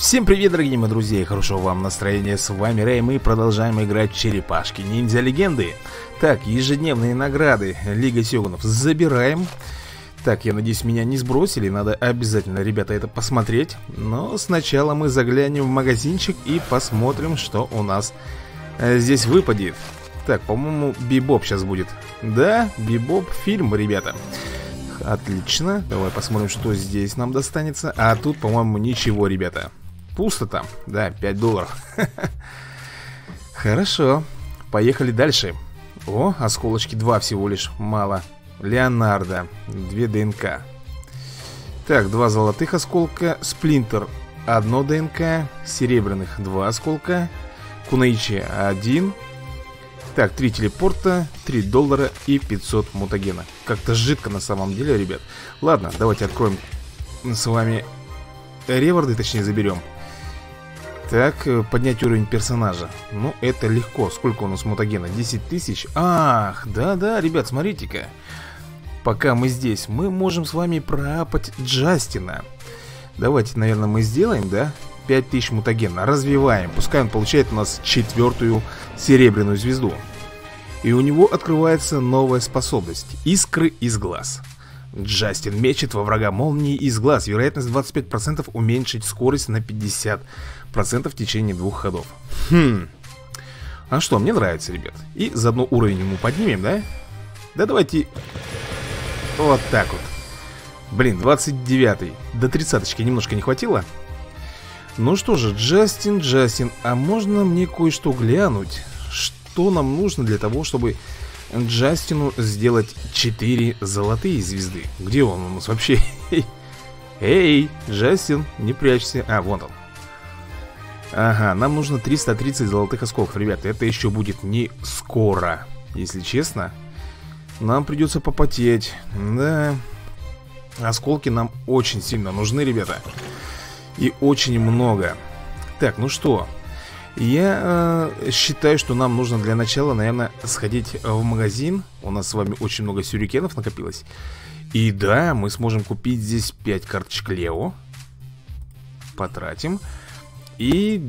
Всем привет, дорогие мои друзья, и хорошего вам настроения, с вами Рэй, мы продолжаем играть черепашки ниндзя. Легенды Так, ежедневные награды Лига Сёгунов забираем. Так, я надеюсь, меня не сбросили, надо обязательно, ребята, это посмотреть. Но сначала мы заглянем в магазинчик и посмотрим, что у нас э, здесь выпадет. Так, по-моему, Бибоп сейчас будет. Да, Бибоп фильм, ребята. Отлично, давай посмотрим, что здесь нам достанется. А тут, по-моему, ничего, ребята Пусто там, да, 5 долларов. Хорошо, поехали дальше. О, осколочки 2 всего лишь, мало. Леонардо, 2 ДНК. Так, 2 золотых осколка Сплинтер, 1 ДНК Серебряных, 2 осколка Кунаичи, 1 так, 3 телепорта, 3 доллара и 500 мутагена. Как-то жидко на самом деле, ребят. Ладно, давайте откроем с вами Реварды, точнее, заберем так, э, поднять уровень персонажа. Ну, это легко. Сколько у нас мутагена? 10 тысяч? Ах, да-да, ребят, смотрите-ка. Пока мы здесь Мы можем с вами проапать Джастина. Давайте, наверное, мы сделаем, да? 5000 мутагена. Развиваем. Пускай он получает у нас четвертую серебряную звезду. И у него открывается новая способность Искры из глаз. Джастин мечет во врага молнии из глаз. Вероятность 25% уменьшить скорость на 50% в течение двух ходов Хм А что, мне нравится, ребят И заодно уровень ему поднимем, да? Да давайте Вот так вот Блин, 29-й До 30-очки немножко не хватило Ну что же, Джастин, Джастин А можно мне кое-что глянуть? Что нам нужно для того, чтобы Джастину сделать 4 золотые звезды. Где он у нас вообще? Эй, Джастин, не прячься. А, вон он. Ага, нам нужно 330 золотых осколков, ребята. Это еще будет не скоро, если честно. Нам придется попотеть. Да. Осколки нам очень сильно нужны, ребята. И очень много. Так, ну что, я э, считаю, что нам нужно для начала, наверное, сходить в магазин. У нас с вами очень много сюрикенов накопилось. И да, мы сможем купить здесь 5 карточек Лео. Потратим. И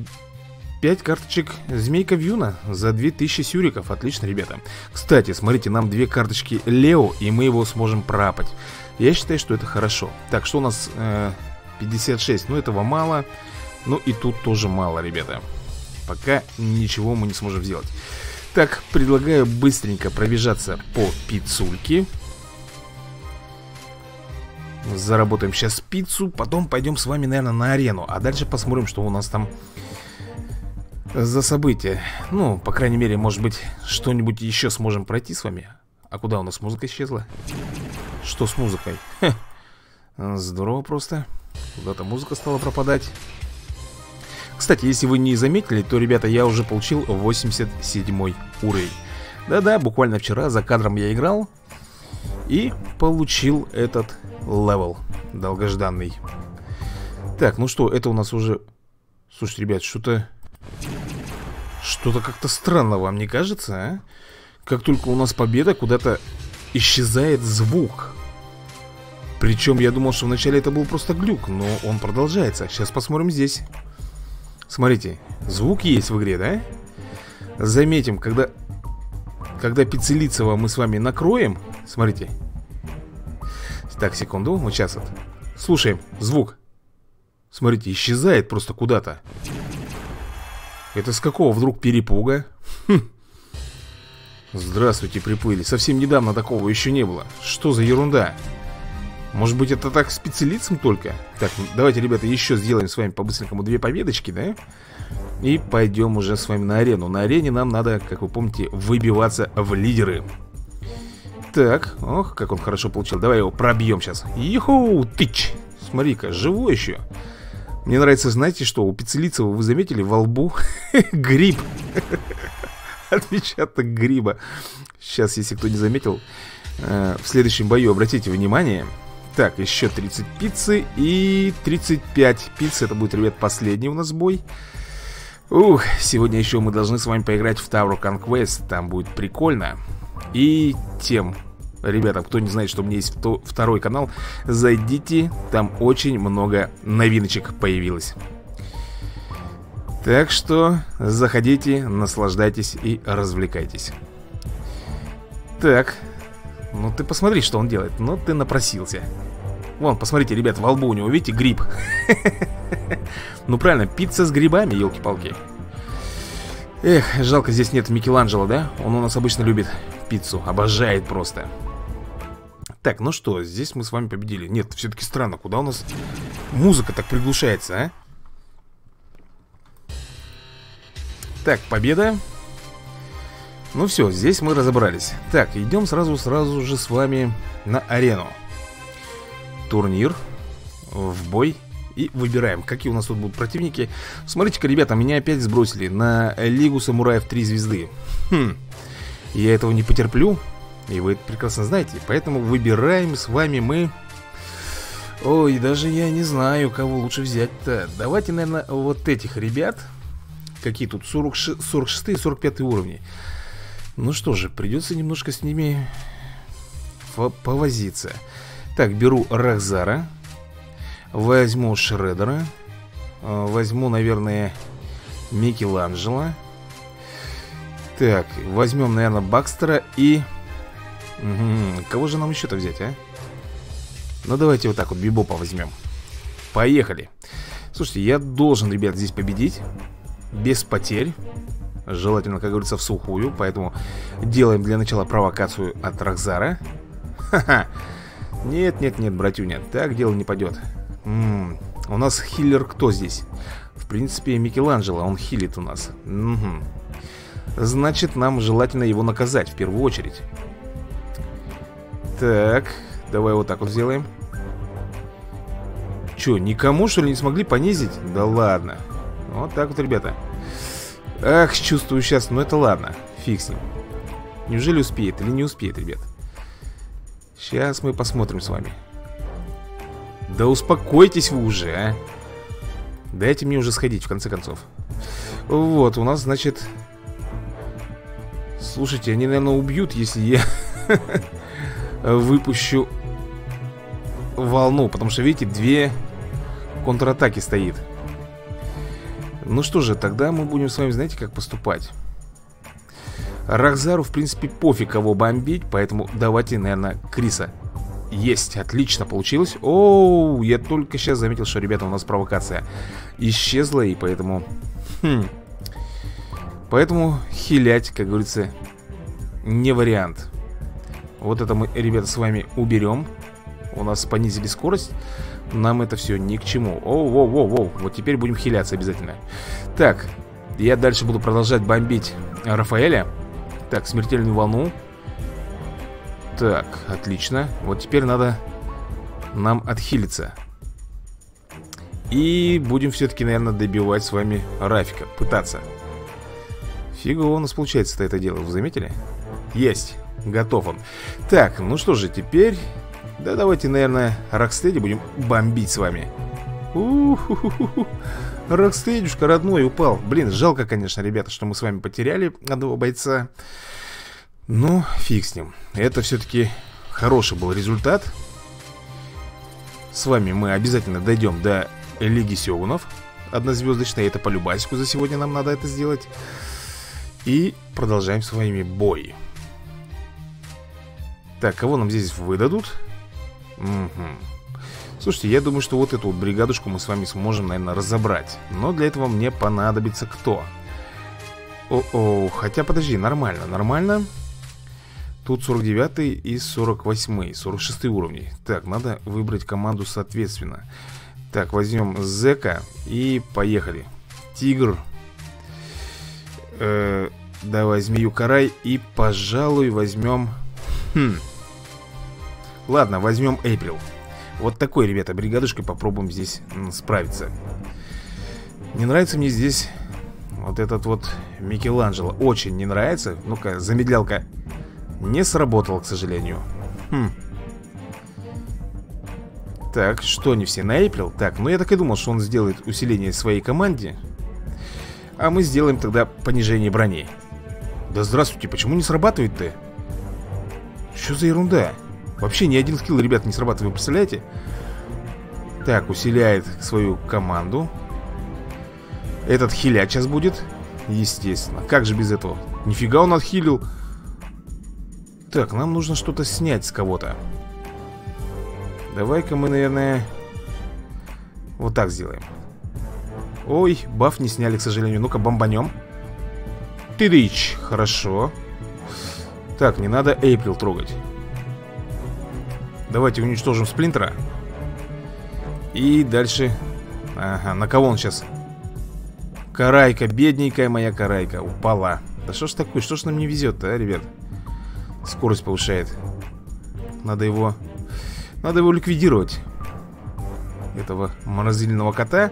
5 карточек Змейка Вьюна за 2000 сюриков. Отлично, ребята. Кстати, смотрите, нам две карточки Лео, и мы его сможем пропать. Я считаю, что это хорошо. Так, что у нас э, 56? Ну, этого мало. Ну, и тут тоже мало, ребята. Пока ничего мы не сможем сделать Так, предлагаю быстренько пробежаться по пиццульке Заработаем сейчас пиццу Потом пойдем с вами, наверное, на арену А дальше посмотрим, что у нас там за события Ну, по крайней мере, может быть, что-нибудь еще сможем пройти с вами А куда у нас музыка исчезла? Что с музыкой? Хе. Здорово просто Куда-то музыка стала пропадать кстати, если вы не заметили, то, ребята, я уже получил 87 уровень. Да-да, буквально вчера за кадром я играл и получил этот level долгожданный. Так, ну что, это у нас уже... Слушайте, ребят, что-то... Что-то как-то странно вам не кажется, а? Как только у нас победа, куда-то исчезает звук. Причем я думал, что вначале это был просто глюк, но он продолжается. Сейчас посмотрим здесь. Смотрите, звук есть в игре, да? Заметим, когда Когда Пиццелицева мы с вами накроем Смотрите Так, секунду, вот сейчас вот Слушаем, звук Смотрите, исчезает просто куда-то Это с какого вдруг перепуга? Хм. Здравствуйте, приплыли Совсем недавно такого еще не было Что за ерунда? Может быть это так специалистам только? Так, давайте, ребята, еще сделаем с вами по-быстренькому две победочки, да? И пойдем уже с вами на арену На арене нам надо, как вы помните, выбиваться в лидеры Так, ох, как он хорошо получил. Давай его пробьем сейчас Иху, тыч. Смотри-ка, живой еще Мне нравится, знаете что, у Пиццелицева вы заметили во лбу гриб. Отпечаток гриба. Сейчас, если кто не заметил э, В следующем бою обратите внимание. Так, еще 30 пиццы и 35 пиццы Это будет, ребят, последний у нас бой. Ух, сегодня еще мы должны с вами поиграть в Tower Conquest Там будет прикольно И тем Ребята, кто не знает, что у меня есть второй канал Зайдите, там очень много новиночек появилось Так что заходите, наслаждайтесь и развлекайтесь. Так, ну ты посмотри, что он делает. Ну ты напросился. Вон, посмотрите, ребят, во лбу у него, видите, гриб. Ну правильно, пицца с грибами, елки-палки. Эх, жалко, здесь нет Микеланджело, да? Он у нас обычно любит пиццу, обожает просто. Так, ну что, здесь мы с вами победили. Нет, все-таки странно, куда у нас музыка так приглушается, а? Так, победа. Ну все, здесь мы разобрались. Так, идем сразу-сразу же с вами на арену. Турнир. В бой. И выбираем, какие у нас тут будут противники. Смотрите-ка, ребята, меня опять сбросили на Лигу Самураев 3 звезды. Хм, я этого не потерплю. И вы это прекрасно знаете. Поэтому выбираем с вами мы... Ой, даже я не знаю, кого лучше взять-то. Давайте, наверное, вот этих ребят... Какие тут? 46 и 45 уровни. Ну что же, придется немножко с ними повозиться. Так, беру Рахзара. Возьму Шредера. А, возьму, наверное, Микеланджело. Так, возьмем, наверное, Бакстера и... Угу, кого же нам еще-то взять, а? Ну, давайте вот так вот Бибопа возьмем. Поехали. Слушайте, я должен, ребят, здесь победить без потерь Желательно, как говорится, в сухую Поэтому делаем для начала провокацию от Рахзара Ха-ха Нет, нет, нет, братюня Так дело не пойдет М -м, У нас хиллер кто здесь? В принципе, Микеланджело, он хилит у нас угу. Значит, нам желательно его наказать в первую очередь. Так, давай вот так вот сделаем. Че, никому, что ли, не смогли понизить? Да ладно. Вот так вот, ребята. Ах, чувствую сейчас, ну это ладно. Фиг с ним. Неужели успеет или не успеет, ребят? Сейчас мы посмотрим с вами. Да успокойтесь вы уже, а. Дайте мне уже сходить, в конце концов. Вот, у нас, значит Слушайте, они, наверное, убьют, если я Выпущу Волну, потому что, видите, две Контратаки стоит ну что же, тогда мы будем с вами, знаете, как поступать? Рахзару, в принципе, пофиг кого бомбить, поэтому давайте, наверное, Криса. Есть, отлично получилось. Оу, я только сейчас заметил, что, ребята, у нас провокация исчезла, и поэтому... Хм. Поэтому хилять, как говорится, не вариант. Вот это мы, ребята, с вами уберем. У нас понизили скорость. Нам это все ни к чему. Оу, воу, воу, воу Вот теперь будем хиляться обязательно. Так, я дальше буду продолжать бомбить Рафаэля. Так, смертельную волну. Так, отлично. Вот теперь надо нам отхилиться. И будем все-таки, наверное, добивать с вами Рафика Пытаться Фигово у нас получается-то это дело, вы заметили? Есть, готов он Так, ну что же, теперь да давайте, наверное, Рокстеди будем бомбить с вами. У-ху-ху-ху. Рокстедюшка родной упал. Блин, жалко, конечно, ребята, что мы с вами потеряли одного бойца. Ну, фиг с ним. Это все-таки хороший был результат. С вами мы обязательно дойдем до Лиги Сёгунов. Однозвездочная, это по любасику за сегодня нам надо это сделать. И продолжаем с вами бой. Так, кого нам здесь выдадут? Угу. Слушайте, я думаю, что вот эту вот бригадушку мы с вами сможем, наверное, разобрать. Но для этого мне понадобится кто? О-о, хотя подожди, нормально, нормально. Тут 49 и 48, 46 уровни. Так, надо выбрать команду соответственно. Так, возьмем Зека и поехали. Тигр. Э, давай змею карай и, пожалуй, возьмем... Хм, Ладно, возьмем Эйприл. Вот такой, ребята, бригадушкой попробуем здесь справиться. Не нравится мне здесь вот этот вот Микеланджело. Очень не нравится. Ну-ка, замедлялка не сработала, к сожалению. Хм. Так, что не все на Эйприл? Так, ну я так и думал, что он сделает усиление своей команде. А мы сделаем тогда понижение брони. Да здравствуйте, почему не срабатывает-то? Что за ерунда? Вообще ни один скилл, ребят, не срабатывает, вы представляете? Так, усиляет свою команду Этот хилять сейчас будет Естественно, как же без этого Нифига он отхилил Так, нам нужно что-то снять с кого-то Давай-ка мы, наверное Вот так сделаем Ой, баф не сняли, к сожалению. Ну-ка, бомбанем. Тыдыч, хорошо. Так, не надо Эйприл трогать. Давайте уничтожим Сплинтера. И дальше. Ага, на кого он сейчас? Карайка, бедненькая моя карайка Упала. Да что ж такое, что ж нам не везет-то, а, ребят? Скорость повышает. Надо его... Надо его ликвидировать Этого морозильного кота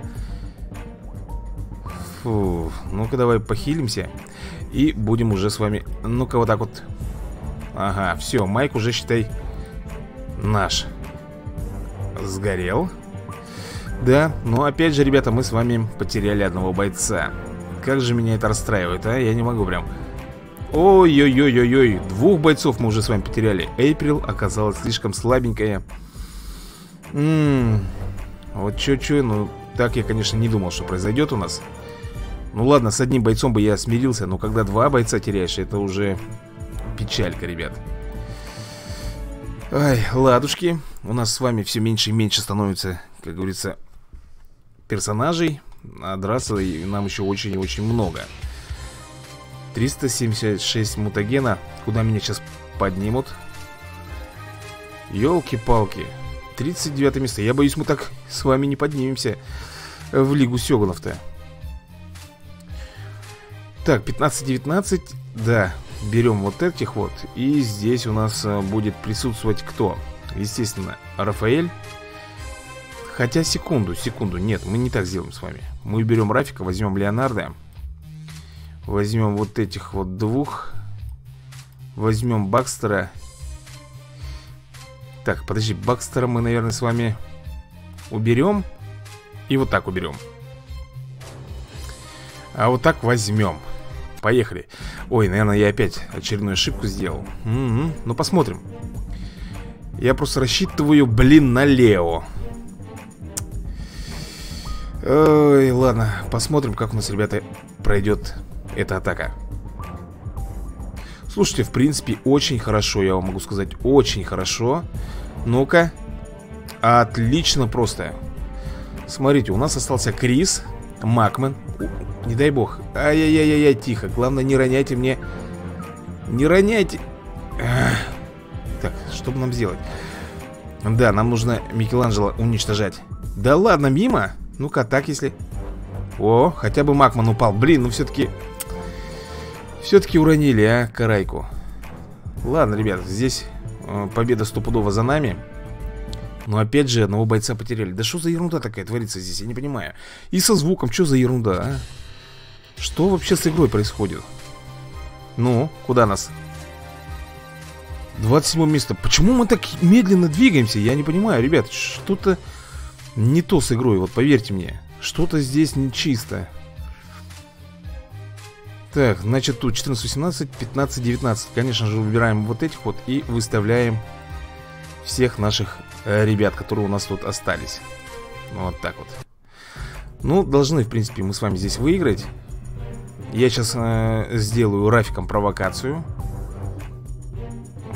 Фу, ну-ка давай похилимся И будем уже с вами. Ну-ка вот так вот. Ага, все, Майк уже, считай, наш. Сгорел. Да, но опять же, ребята, мы с вами потеряли одного бойца. Как же меня это расстраивает, а? Я не могу прям. Ой-ой-ой-ой-ой Двух бойцов мы уже с вами потеряли. Эйприл оказалась слишком слабенькая. Ммм Вот чё-чё, ну Так я, конечно, не думал, что произойдет у нас ну ладно, с одним бойцом бы я смирился, но когда два бойца теряешь, это уже печалька, ребят. Ай, ладушки. У нас с вами все меньше и меньше становится, как говорится, персонажей. А драться нам еще очень и очень много. 376 мутагена. Куда меня сейчас поднимут? Елки-палки. 39 место. Я боюсь, мы так с вами не поднимемся в Лигу Сёгунов-то. Так, 15-19, да, берем вот этих вот. И здесь у нас э, будет присутствовать кто? Естественно, Рафаэль. Хотя, секунду, секунду, нет, мы не так сделаем с вами. Мы берем Рафика, возьмем Леонардо. Возьмем вот этих вот двух. Возьмем Бакстера. Так, подожди, Бакстера мы, наверное, с вами уберем. И вот так уберем. А вот так возьмем Поехали. Ой, наверное, я опять очередную ошибку сделал. Угу. Ну, посмотрим. Я просто рассчитываю, блин, на Лео. Ой, ладно Посмотрим, как у нас, ребята, пройдет эта атака. Слушайте, в принципе, очень хорошо Я вам могу сказать, очень хорошо. Ну-ка. Отлично просто. Смотрите, у нас остался Крис Макмен. Не дай бог. Ай-яй-яй-яй, тихо. Главное, не роняйте мне. Не роняйте. Так, что бы нам сделать? Да, нам нужно Микеланджело уничтожать. Да ладно, мимо? Ну-ка, так, если... О, хотя бы Макман упал. Блин, ну все-таки... Все-таки уронили, а, Карайку. Ладно, ребят, здесь э, победа стопудово за нами но опять же, одного бойца потеряли. Да что за ерунда такая творится здесь, я не понимаю. И со звуком, что за ерунда, а? Что вообще с игрой происходит? Ну, куда нас? 27 место. Почему мы так медленно двигаемся? Я не понимаю, ребят. Что-то не то с игрой, вот поверьте мне. Что-то здесь нечисто. Так, значит тут 14, 18, 15, 19 Конечно же выбираем вот этих вот и выставляем всех наших ребят, которые у нас тут остались. Вот так вот. Ну, должны, в принципе, мы с вами здесь выиграть. Я сейчас э, сделаю Рафиком провокацию.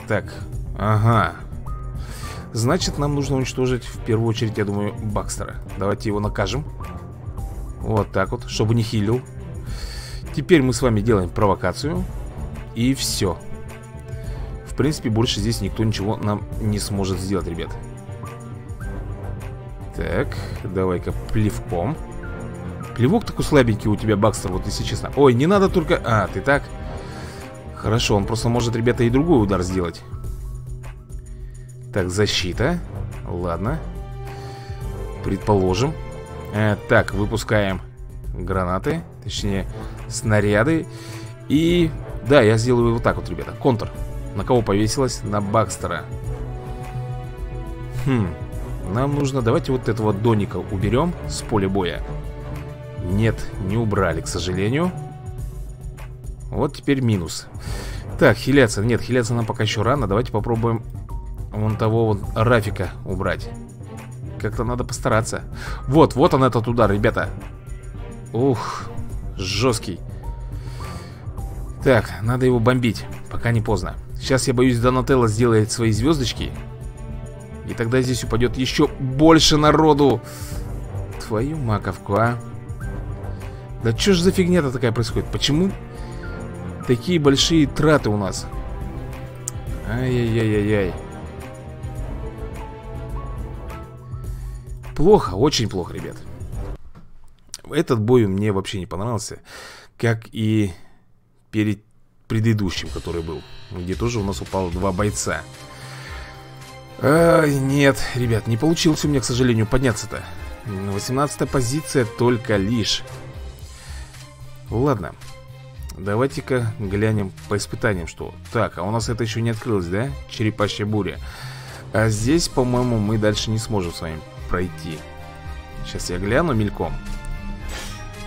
Так, ага. Значит, нам нужно уничтожить в первую очередь, я думаю, Бакстера. Давайте его накажем. Вот так вот, чтобы не хилил. Теперь мы с вами делаем провокацию. И все В принципе, больше здесь никто ничего нам не сможет сделать, ребят так, давай-ка плевком. Плевок такой слабенький у тебя, Бакстер, вот если честно. Ой, не надо только... А, ты так? Хорошо, он просто может, ребята, и другой удар сделать. Так, защита. Ладно. Предположим. Э, Так, выпускаем гранаты Точнее, снаряды. И... Да, я сделаю вот так вот, ребята. Контр. На кого повесилась? На Бакстера. Хм нам нужно... Давайте вот этого Доника уберем с поля боя. Нет, не убрали, к сожалению. Вот теперь минус. Так, хиляться. Нет, хиляться нам пока еще рано. Давайте попробуем вон того вот Рафика убрать. Как-то надо постараться. Вот, вот он этот удар, ребята. Ух, жесткий. Так, надо его бомбить, пока не поздно. Сейчас, я боюсь, Донателло сделает свои звездочки. И тогда здесь упадет еще больше народу. Твою маковку, а. Да что ж за фигня-то такая происходит? Почему такие большие траты у нас? Ай-яй-яй-яй-яй. Плохо, очень плохо, ребят. Этот бой мне вообще не понравился. Как и перед предыдущим, который был. Где тоже у нас упало два бойца. Ай, нет, ребят, не получилось у меня, к сожалению, подняться-то. 18 позиция только лишь. Ладно. Давайте-ка глянем по испытаниям, что... Так, а у нас это еще не открылось, да? Черепащая буря. А здесь, по-моему, мы дальше не сможем с вами пройти. Сейчас я гляну мельком.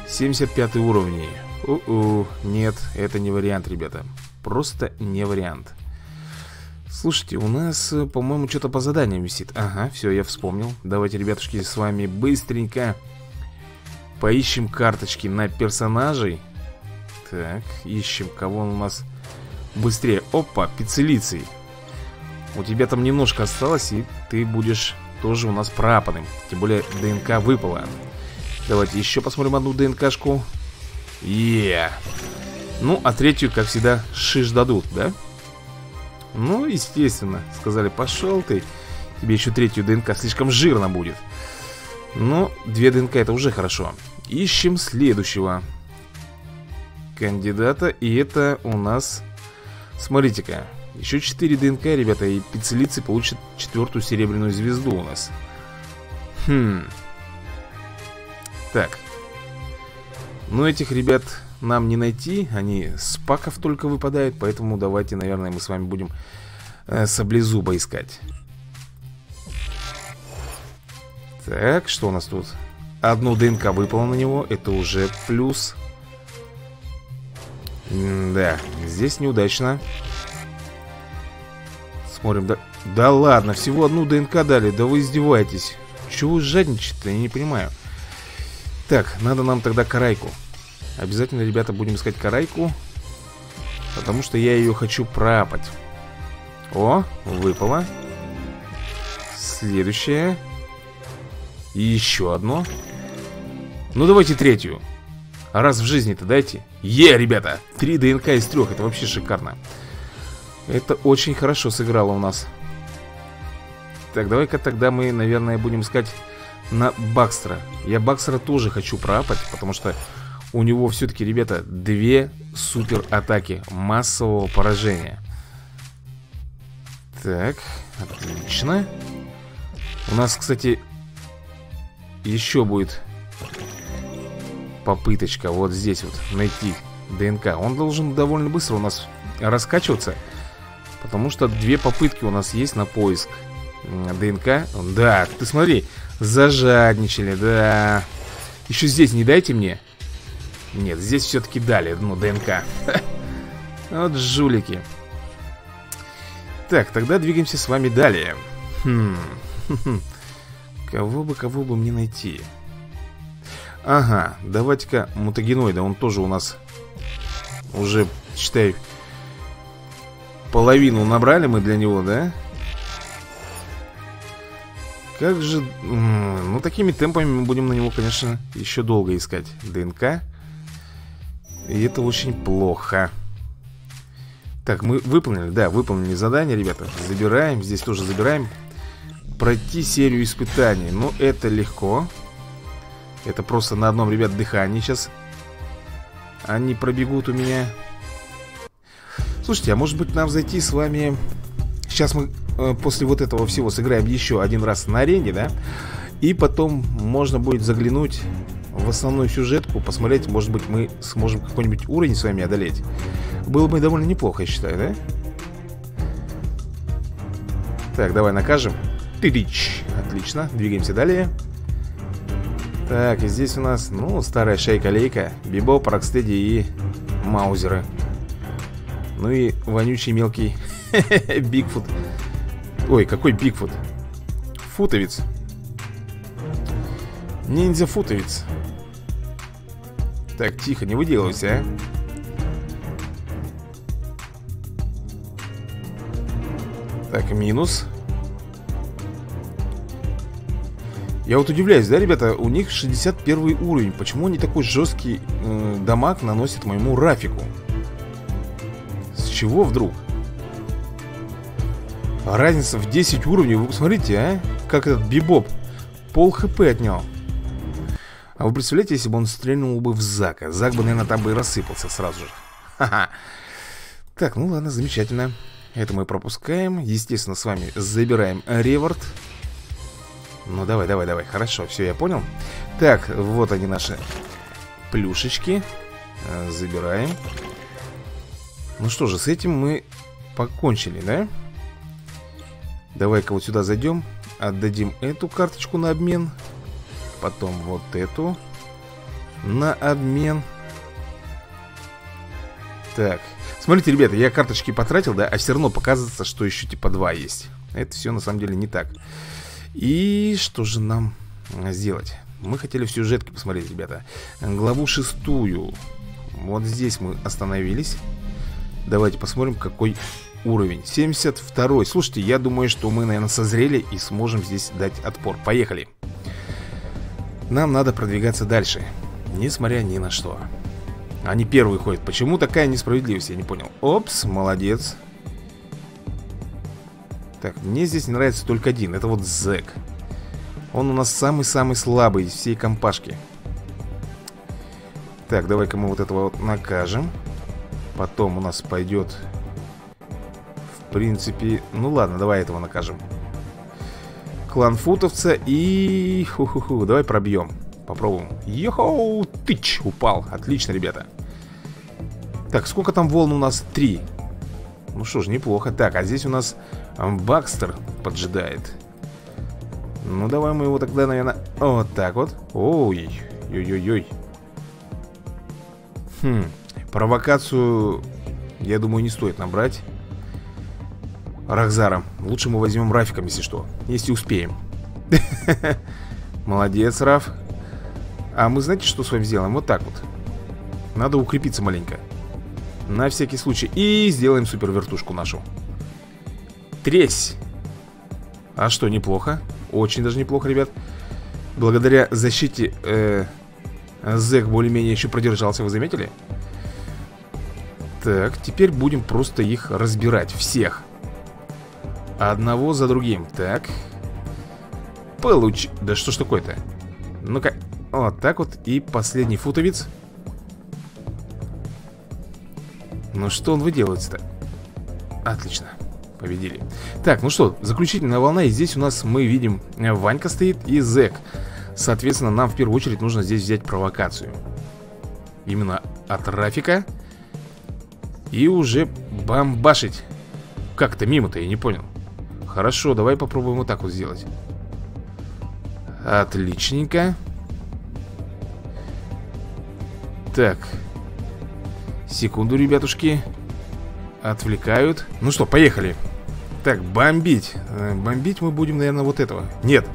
75 уровень. У-у, нет, это не вариант, ребята. Просто не вариант. Слушайте, у нас, э, по-моему, что-то по заданиям висит. Ага, все, я вспомнил. Давайте, ребятушки, с вами быстренько Поищем карточки на персонажей. Так, ищем, кого он у нас быстрее. Опа, пиццелицей. У тебя там немножко осталось И ты будешь тоже у нас пропадом Тем более ДНК выпала. Давайте еще посмотрим одну ДНКшку. Е Ну, а третью, как всегда, шиш дадут, да? Ну, естественно, сказали, пошел ты Тебе еще третью ДНК слишком жирно будет. Но две ДНК это уже хорошо. Ищем следующего Кандидата И это у нас Смотрите-ка Еще 4 ДНК, ребята И пиццелицы получат четвертую серебряную звезду у нас. Хм. Так. Ну, этих ребят нам не найти Они с паков только выпадают Поэтому давайте, наверное, мы с вами будем э, Саблезуба искать. Так, что у нас тут? Одну ДНК выпало на него Это уже плюс. М Да, здесь неудачно. Смотрим, да... Да ладно, всего одну ДНК дали Да вы издеваетесь. Чего вы жадничаете-то, я не понимаю. Так, надо нам тогда карайку Обязательно, ребята, будем искать карайку Потому что я ее хочу пропать О, выпало. Следующее. И еще одно. Ну, давайте третью. Раз в жизни-то дайте. Е, ребята, три ДНК из трех Это вообще шикарно. Это очень хорошо сыграло у нас. Так, давай-ка тогда мы, наверное, будем искать на Бакстера. Я Бакстера тоже хочу пропать Потому что у него все-таки, ребята, две супер атаки массового поражения. Так, отлично. У нас, кстати, еще будет попыточка вот здесь вот найти ДНК. Он должен довольно быстро у нас раскачиваться, потому что две попытки у нас есть на поиск ДНК. Да, ты смотри, зажадничали, да. Еще здесь не дайте мне. Нет, здесь все-таки дали, ну, ДНК. Вот жулики. Так, тогда двигаемся с вами далее. Хм. Кого бы, кого бы мне найти? Ага, давайте-ка мутагеноида Он тоже у нас уже, считай Половину набрали мы для него, да? Как же... Ну, такими темпами мы будем на него, конечно, еще долго искать. ДНК и это очень плохо. Так, мы выполнили, да, выполнили задание, ребята. Забираем, здесь тоже забираем. Пройти серию испытаний. Ну, это легко. Это просто на одном, ребят, дыхании сейчас. Они пробегут у меня. Слушайте, а может быть нам зайти с вами? Сейчас мы э, после вот этого всего сыграем еще один раз на арене, да? И потом можно будет заглянуть в основную сюжетку, посмотреть, может быть, мы сможем какой-нибудь уровень с вами одолеть. Было бы довольно неплохо, я считаю, да? Так, давай накажем. Тырич. Отлично, двигаемся далее. Так, и здесь у нас, ну, старая шейка-лейка, Бибо, Рокстеди и Маузеры. Ну и вонючий мелкий Бигфут. Ой, какой Бигфут? Футовец. Ниндзя-футовец. Так, тихо, не выделывайся, а. Так, минус. Я вот удивляюсь, да, ребята, у них 61 уровень. Почему они такой жесткий э, дамаг наносят моему Рафику? С чего вдруг? Разница в 10 уровней, вы посмотрите, а Как этот бибоп Пол хп отнял А вы представляете, если бы он стрельнул бы в Зака? Зак бы, наверное, там бы и рассыпался сразу же. Ха-ха. Так, ну ладно, замечательно. Это мы пропускаем. Естественно, с вами забираем реворд ну давай, давай, давай, хорошо, все, я понял. Так, вот они наши плюшечки. Э, Забираем. Ну что же, с этим мы покончили, да? Давай-ка вот сюда зайдем Отдадим эту карточку на обмен Потом вот эту На обмен. Так Смотрите, ребята, я карточки потратил, да А все равно показывается, что еще типа два есть. Это все на самом деле не так. И что же нам сделать? Мы хотели в сюжетке посмотреть, ребята. Главу шестую. Вот здесь мы остановились. Давайте посмотрим, какой уровень. 72 Слушайте, я думаю, что мы, наверное, созрели И сможем здесь дать отпор. Поехали Нам надо продвигаться дальше Несмотря ни на что. Они первые ходят. Почему такая несправедливость, я не понял. Опс, молодец. Так, мне здесь нравится только один Это вот Зэк. Он у нас самый-самый слабый из всей компашки. Так, давай-ка мы вот этого вот накажем. Потом у нас пойдет В принципе Ну ладно, давай этого накажем Клан Футовца и... Ху-ху-ху, давай пробьем. Попробуем. Йохоу, тыч, упал. Отлично, ребята. Так, сколько там волн у нас? Три. Ну что ж, неплохо. Так, а здесь у нас Бакстер поджидает. Ну давай мы его тогда, наверное Вот так вот. Ой, ой-ой-ой. Хм, провокацию Я думаю, не стоит набрать Рахзаром Лучше мы возьмем Рафиком, если что. Если успеем. Молодец, Раф. А мы знаете, что с вами сделаем? Вот так вот. Надо укрепиться маленько. На всякий случай. И сделаем супер вертушку нашу. Тресь. А что, неплохо? Очень даже неплохо, ребят. Благодаря защите э, Зэк более-менее еще продержался, вы заметили? Так, теперь будем просто их разбирать Всех Одного за другим. Так. Получ... Да что ж такое-то? Ну-ка, вот так вот И последний футовец Ну что он выделывается-то? Отлично Победили. Так, ну что, заключительная волна И здесь у нас мы видим э, Ванька стоит и Зек Соответственно, нам в первую очередь нужно здесь взять провокацию. Именно от трафика И уже бомбашить. Как-то мимо-то, я не понял Хорошо, давай попробуем вот так вот сделать. Отличненько. Так. Секунду, ребятушки. Отвлекают. Ну что, поехали. Так, бомбить. Э, Бомбить мы будем, наверное, вот этого. Нет.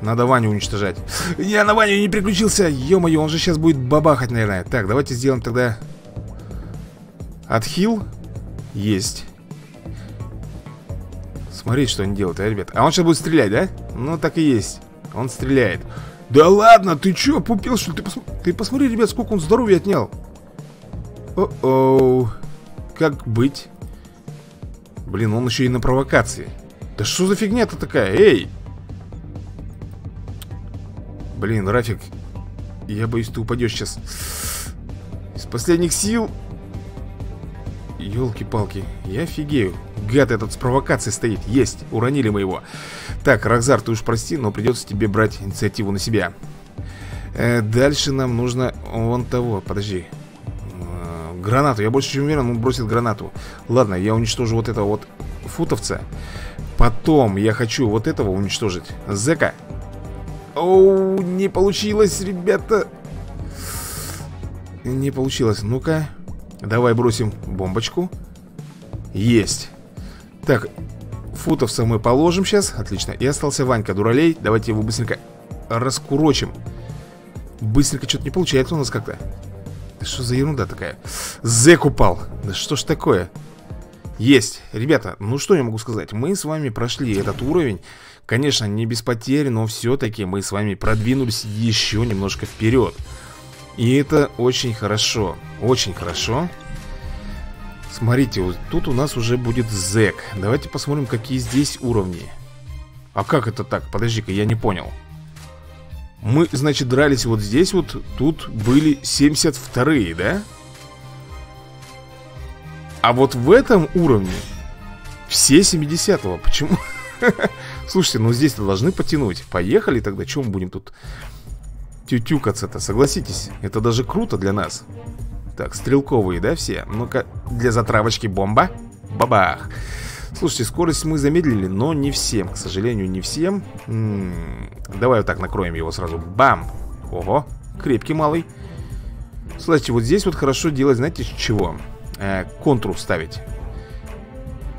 Надо Ваню уничтожать. Я на Ваню не переключился. Ё-моё, он же сейчас будет бабахать, наверное. Так, давайте сделаем тогда. Отхил. Есть Смотрите, что они делают, а, ребят А он сейчас будет стрелять, да? Ну, так и есть Он стреляет Да ладно, ты чё, пупил, что ли? Ты, пос... ты посмотри, ребят, сколько он здоровья отнял О-оу как быть? Блин, он еще и на провокации Да что за фигня-то такая? Эй! Блин, Рафик Я боюсь, ты упадешь сейчас Из последних сил Елки-палки, я офигею. Гад этот с провокацией стоит. Есть, уронили мы его. Так, Рахзар, ты уж прости, но придется тебе брать инициативу на себя. Э, Дальше нам нужно вон того. Подожди. Гранату, я больше чем уверен, он бросит гранату. Ладно, я уничтожу вот этого вот футовца. Потом я хочу вот этого уничтожить. Зека Оу, не получилось, ребята. Не получилось, ну-ка Давай бросим бомбочку Есть Так, футовца мы положим сейчас Отлично, и остался Ванька, дуралей Давайте его быстренько раскурочим Быстренько что-то не получается у нас как-то Да что за ерунда такая? Зэк упал. Да что ж такое? Есть. Ребята, ну что я могу сказать? Мы с вами прошли этот уровень. Конечно, не без потерь, но все-таки мы с вами продвинулись еще немножко вперед. И это очень хорошо. Очень хорошо. Смотрите, вот тут у нас уже будет зэк. Давайте посмотрим, какие здесь уровни. А как это так? Подожди-ка, я не понял. Мы, значит, дрались вот здесь вот. Тут были 72-е, да? А вот в этом уровне все 70-го. Почему? Слушайте, ну здесь-то должны потянуть. Поехали тогда, чем будем тут тютюкаться-то? Согласитесь, это даже круто для нас. Так, стрелковые, да, все? Ну-ка, для затравочки бомба. Бабах. Слушайте, скорость мы замедлили, но не всем, к сожалению, не всем. М -м -м, давай вот так накроем его сразу. Бам! Ого, крепкий малый. Слушайте, вот здесь вот хорошо делать, знаете, чего? э, контур ставить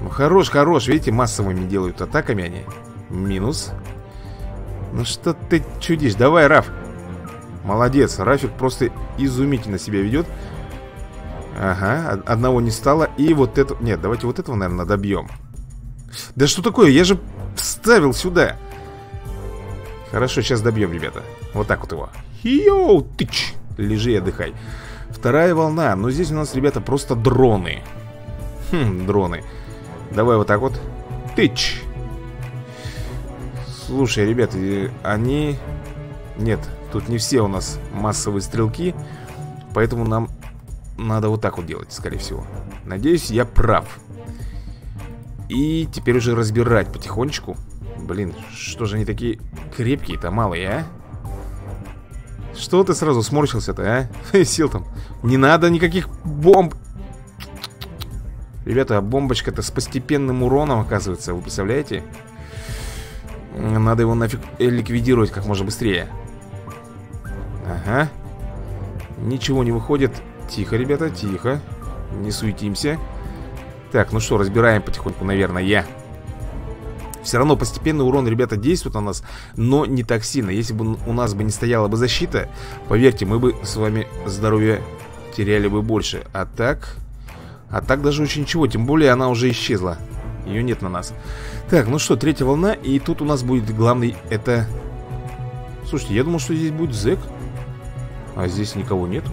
Ну хорош, хорош, видите, массовыми делают атаками они Минус Ну что ты чудишь, давай, Раф Молодец, Рафик просто изумительно себя ведет Ага, одного не стало И вот это... Нет, давайте вот этого, наверное, добьем Да что такое, я же вставил сюда Хорошо, сейчас добьем, ребята Вот так вот его Йоу, тыч Лежи и отдыхай Вторая волна. Но здесь у нас, ребята, просто дроны. Хм, дроны. Давай вот так вот. Тыч. Слушай, ребята, они... Нет, тут не все у нас массовые стрелки. Поэтому нам надо вот так вот делать, скорее всего. Надеюсь, я прав. И теперь уже разбирать потихонечку. Блин, что же они такие крепкие-то, малые, а? Что ты сразу сморщился-то, а? Сил там. Не надо никаких бомб. Ребята, бомбочка-то с постепенным уроном, оказывается, вы представляете? Надо его нафиг ликвидировать как можно быстрее. Ага. Ничего не выходит. Тихо, ребята, тихо. Не суетимся. Так, ну что, разбираем потихоньку, наверное, я. Все равно постепенный урон, ребята, действует на нас, но не так сильно. Если бы у нас бы не стояла бы защита, поверьте, мы бы с вами здоровье теряли бы больше. А так... А так даже очень ничего, тем более она уже исчезла. Ее нет на нас. Так, ну что, третья волна, и тут у нас будет главный, это... Слушайте, я думал, что здесь будет зэк. А здесь никого нету.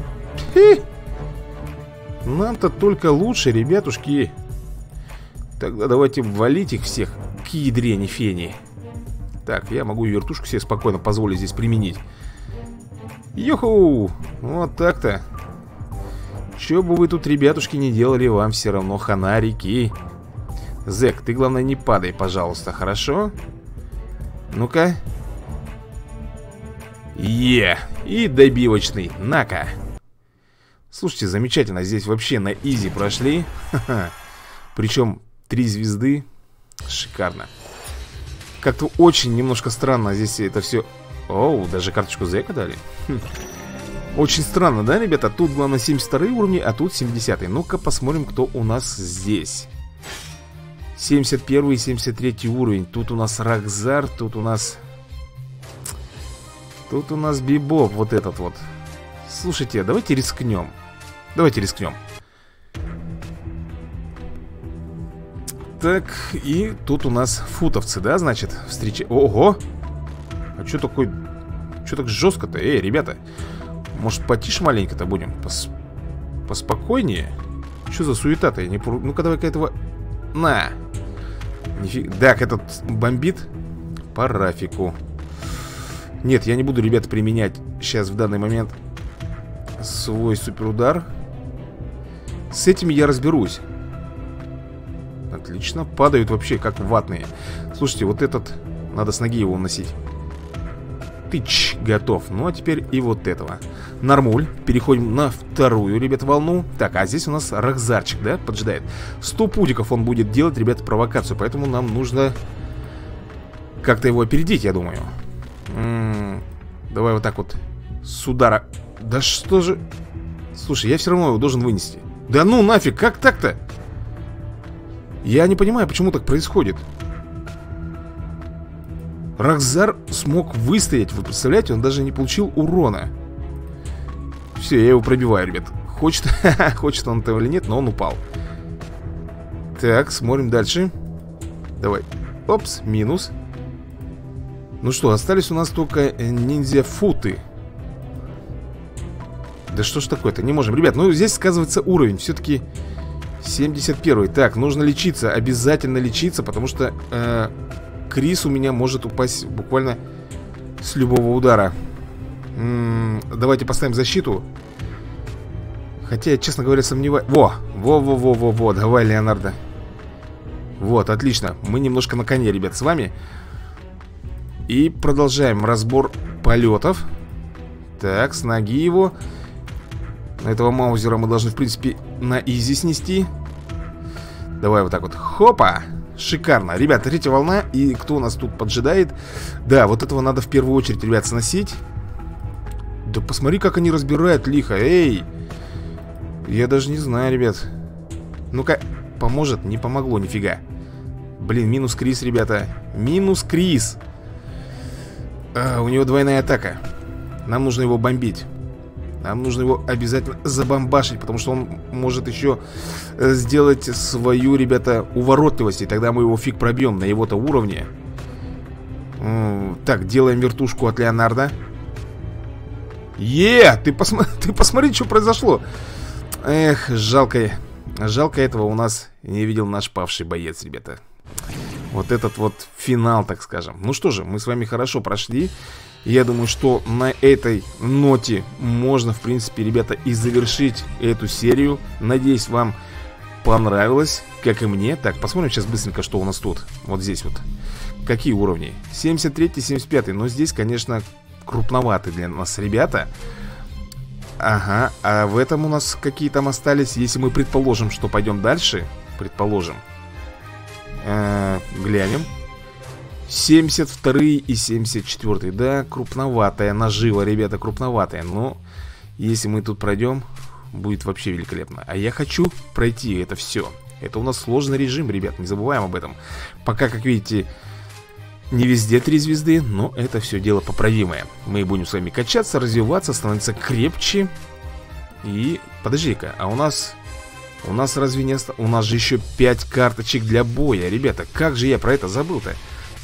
Нам-то только лучше, ребятушки. Тогда давайте валить их всех к ядрене фени. Так, я могу вертушку себе спокойно позволить здесь применить. Йоху! Вот так-то. Че бы вы тут, ребятушки, не делали, вам все равно ханарики. Зек, ты, главное, не падай, пожалуйста, хорошо? Ну-ка. Е! И добивочный. На-ка. Слушайте, замечательно. Здесь вообще на изи прошли. Причем Три звезды. Шикарно. Как-то очень немножко странно здесь это все... Оу, даже карточку зэка дали. Хм. Очень странно, да, ребята? Тут, главное, 72 уровни, а тут 70 -й. Ну-ка посмотрим, кто у нас здесь. 71 и 73 уровень. Тут у нас Рахзар, тут у нас... Тут у нас Бибоп, вот этот вот. Слушайте, давайте рискнем. Давайте рискнем. Так, и тут у нас футовцы, да, значит, встреча... Ого! А что такой... Что так жестко-то? Эй, ребята, может потише маленько-то будем? Пос... Поспокойнее? Что за суета-то? Я не... Ну-ка давай-ка этого... На! Нифиг... Так, этот бомбит по рафику. Нет, я не буду, ребята, применять сейчас в данный момент свой суперудар. С этими я разберусь. Отлично. Падают вообще как ватные. Слушайте, вот этот... Надо с ноги его уносить. Тыч, готов. Ну, а теперь и вот этого. Нормуль. Переходим на вторую, ребят, волну. Так, а здесь у нас Рахзарчик, да, поджидает. 100 пудиков он будет делать, ребят, провокацию. Поэтому нам нужно как-то его опередить, я думаю. Давай вот так вот с удара. Да что же... Слушай, я все равно его должен вынести. Да ну нафиг, как так-то? Я не понимаю, почему так происходит. Рахзар смог выстоять, вы представляете? Он даже не получил урона. Все, я его пробиваю, ребят. Хочет, хочет он этого или нет, но он упал Так, смотрим дальше Давай Опс, минус Ну что, остались у нас только ниндзя-футы Да что ж такое-то, не можем. Ребят, ну здесь сказывается уровень Все-таки 71 Так, нужно лечиться, обязательно лечиться Потому что э, Крис у меня может упасть буквально с любого удара. М -м, Давайте поставим защиту. Хотя я, честно говоря, сомневаюсь. Во, во-во-во-во-во, давай, Леонардо. Вот, отлично. Мы немножко на коне, ребят, с вами И продолжаем разбор полетов Так, с ноги его Этого маузера мы должны, в принципе, на изи снести Давай вот так вот Хопа! Шикарно. Ребят, третья волна. И кто нас тут поджидает? Да, вот этого надо в первую очередь, ребят, сносить. Да посмотри, как они разбирают лихо. Эй! Я даже не знаю, ребят. Ну-ка, поможет? Не помогло, нифига. Блин, минус Крис, ребята. Минус Крис. А, у него двойная атака. Нам нужно его бомбить. Нам нужно его обязательно забомбашить, потому что он может еще э, сделать свою, ребята, уворотливость. И тогда мы его фиг пробьем на его-то уровне. Так, делаем вертушку от Леонардо. Е, ты, посма ты посмотри, что произошло. Эх, жалко. Жалко этого у нас не видел наш павший боец, ребята. Вот этот вот финал, так скажем. Ну что же, мы с вами хорошо прошли. Я думаю, что на этой ноте можно, в принципе, ребята, и завершить эту серию. Надеюсь, вам понравилось, как и мне. Так, посмотрим сейчас быстренько, что у нас тут. Вот здесь вот. Какие уровни? 73 75 Но здесь, конечно, крупноваты для нас ребята. Ага, а в этом у нас какие там остались? Если мы предположим, что пойдем дальше, предположим, э глянем. 72 и 74 Да, крупноватая нажива, ребята, крупноватая. Но если мы тут пройдем Будет вообще великолепно. А я хочу пройти это все Это у нас сложный режим, ребят, не забываем об этом. Пока, как видите, не везде три звезды Но это все дело поправимое. Мы будем с вами качаться, развиваться, становиться крепче. И, подожди-ка, а у нас... У нас разве не осталось? У нас же еще 5 карточек для боя Ребята, как же я про это забыл-то?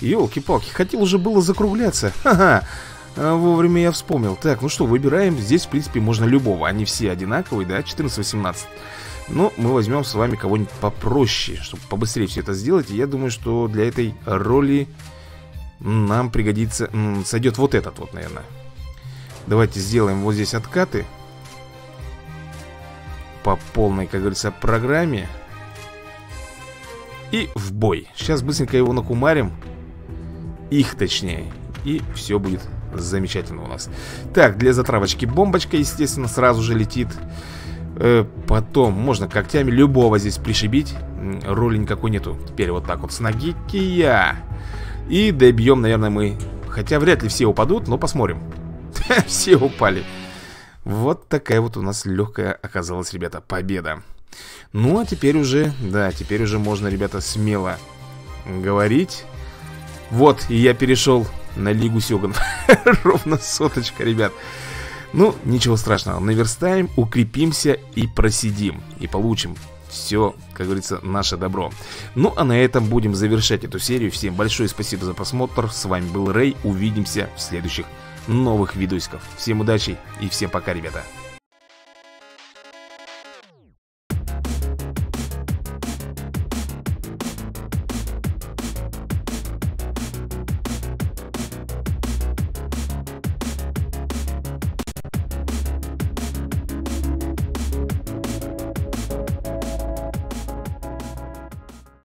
Елки-палки, хотел уже было закругляться. Ха-ха. А вовремя я вспомнил. Так, ну что, выбираем. Здесь, в принципе, можно любого. Они все одинаковые, да? 14-18. Но мы возьмем с вами кого-нибудь попроще, чтобы побыстрее все это сделать. И я думаю, что для этой роли нам пригодится... Сойдет вот этот вот, наверное. Давайте сделаем вот здесь откаты. По полной, как говорится, программе. И в бой. Сейчас быстренько его накумарим. Их точнее. И все будет замечательно у нас. Так, для затравочки бомбочка, естественно, сразу же летит. Э, Потом можно когтями любого здесь пришибить. Роли никакой нету. Теперь вот так вот с ноги кия. И добьем, наверное, мы Хотя вряд ли все упадут, но посмотрим. Все упали Вот такая вот у нас легкая оказалась, ребята, победа Ну, а теперь уже, да, теперь уже можно, ребята, смело говорить вот, и я перешел на Лигу Сёган. Ровно соточка, ребят. Ну, ничего страшного. Наверстаем, укрепимся и просидим. И получим все, как говорится, наше добро. Ну, а на этом будем завершать эту серию. Всем большое спасибо за просмотр. С вами был Рэй. Увидимся в следующих новых видосиков. Всем удачи и всем пока, ребята.